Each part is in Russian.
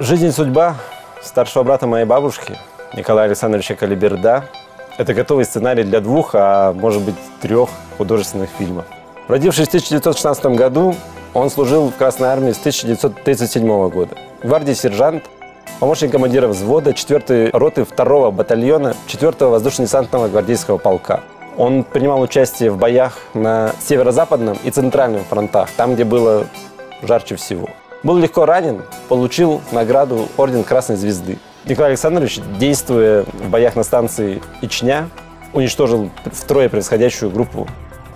Жизнь и судьба старшего брата моей бабушки, Николая Александровича Калиберда, это готовый сценарий для двух, а может быть трех художественных фильмов. Родившись в 1916 году, он служил в Красной армии с 1937 года. В гвардии сержант, помощник командира взвода 4-й роты 2-го батальона 4-го воздушно-десантного гвардейского полка. Он принимал участие в боях на северо-западном и центральном фронтах, там, где было жарче всего. Был легко ранен, получил награду Орден Красной Звезды. Николай Александрович, действуя в боях на станции Ичня, уничтожил втрое превосходящую группу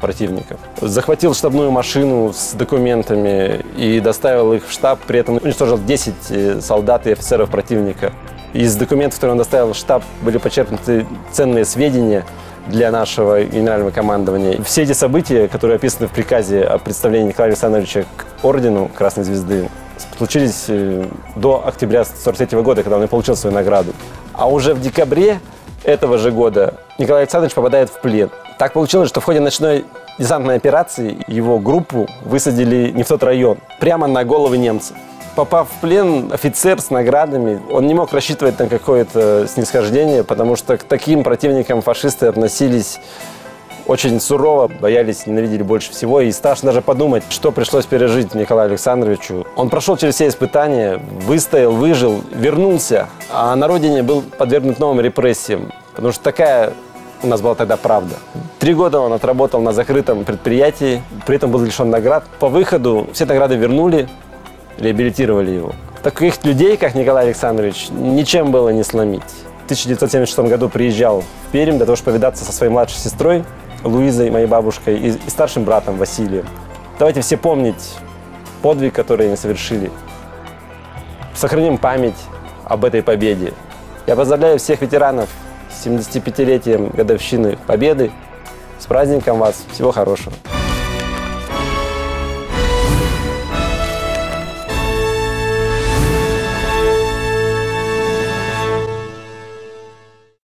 противников. Захватил штабную машину с документами и доставил их в штаб, при этом уничтожил 10 э, солдат и офицеров противника. Из документов, которые он доставил в штаб, были почерпнуты ценные сведения для нашего генерального командования. Все эти события, которые описаны в приказе о представлении Николая Александровича к ордену Красной Звезды, случились э, до октября 1943 года, когда он и получил свою награду. А уже в декабре этого же года Николай Александрович попадает в плен. Так получилось, что в ходе ночной десантной операции его группу высадили не в тот район, прямо на головы немцев. Попав в плен, офицер с наградами, он не мог рассчитывать на какое-то снисхождение, потому что к таким противникам фашисты относились очень сурово, боялись, ненавидели больше всего. И страшно даже подумать, что пришлось пережить Николаю Александровичу. Он прошел через все испытания, выстоял, выжил, вернулся, а на родине был подвергнут новым репрессиям. Потому что такая у нас была тогда правда. Три года он отработал на закрытом предприятии, при этом был лишен наград. По выходу все награды вернули, реабилитировали его. Таких людей, как Николай Александрович, ничем было не сломить. В 1976 году приезжал в Пермь для того, чтобы повидаться со своей младшей сестрой Луизой, моей бабушкой, и, и старшим братом Василием. Давайте все помнить подвиг, который они совершили. Сохраним память об этой победе. Я поздравляю всех ветеранов с 75-летием годовщины Победы. С праздником вас. Всего хорошего.